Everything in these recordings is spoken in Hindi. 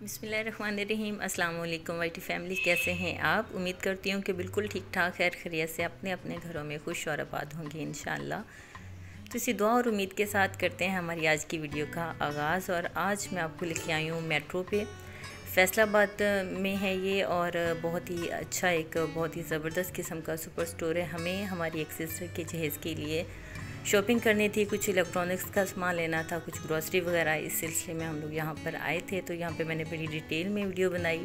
बिसमीम वालेकुम वाइटी फैमिली, कैसे हैं आप? उम्मीद करती हूँ कि बिल्कुल ठीक ठाक, खैर खैरियत से अपने अपने घरों में खुश और आबाद होंगे इन तो इसी दुआ और उम्मीद के साथ करते हैं हमारी आज की वीडियो का आगाज़। और आज मैं आपको लेके आई हूँ मेट्रो पे। फैसलाबाद में है ये और बहुत ही अच्छा एक, बहुत ही ज़बरदस्त किस्म का सुपर स्टोर है हमें, हमारी एक सिस्टर के जहेज़ के लिए। शॉपिंग करनी थी, कुछ इलेक्ट्रॉनिक्स का सामान लेना था, कुछ ग्रॉसरी वगैरह, इस सिलसिले में हम लोग यहाँ पर आए थे तो यहाँ पर मैंने बड़ी डिटेल में वीडियो बनाई।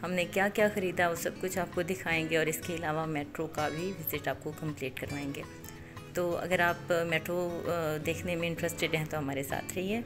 हमने क्या क्या ख़रीदा, वो सब कुछ आपको दिखाएँगे और इसके अलावा मेट्रो का भी विज़िट आपको कंप्लीट करवाएँगे। तो अगर आप मेट्रो देखने में इंटरेस्टेड हैं तो हमारे साथ रहिए।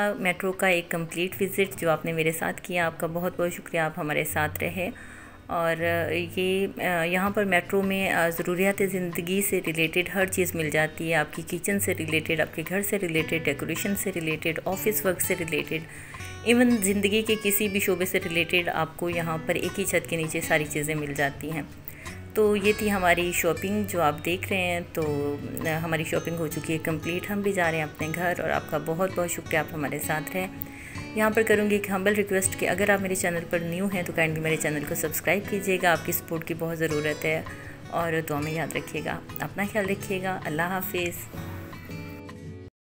था मेट्रो का एक कंप्लीट विज़िट जो आपने मेरे साथ किया, आपका बहुत बहुत शुक्रिया, आप हमारे साथ रहे। और ये यहाँ पर मेट्रो में ज़रूरियात ज़िंदगी से रिलेटेड हर चीज़ मिल जाती है। आपकी किचन से रिलेटेड आपके घर से रिलेटेड डेकोरेशन से रिलेटेड ऑफ़िस वर्क से रिलेटेड इवन ज़िंदगी के किसी भी शोबे से रिलेटेड आपको यहाँ पर एक ही छत के नीचे सारी चीज़ें मिल जाती हैं। तो ये थी हमारी शॉपिंग जो आप देख रहे हैं। तो हमारी शॉपिंग हो चुकी है कंप्लीट। हम भी जा रहे हैं अपने घर और आपका बहुत बहुत शुक्रिया, आप हमारे साथ रहें। यहाँ पर करूँगी एक हम्बल रिक्वेस्ट कि अगर आप मेरे चैनल पर न्यू हैं तो काइंडली मेरे चैनल को सब्सक्राइब कीजिएगा। आपकी सपोर्ट की बहुत ज़रूरत है और दुआ में याद रखिएगा। अपना ख्याल रखिएगा। अल्लाह हाफिज़।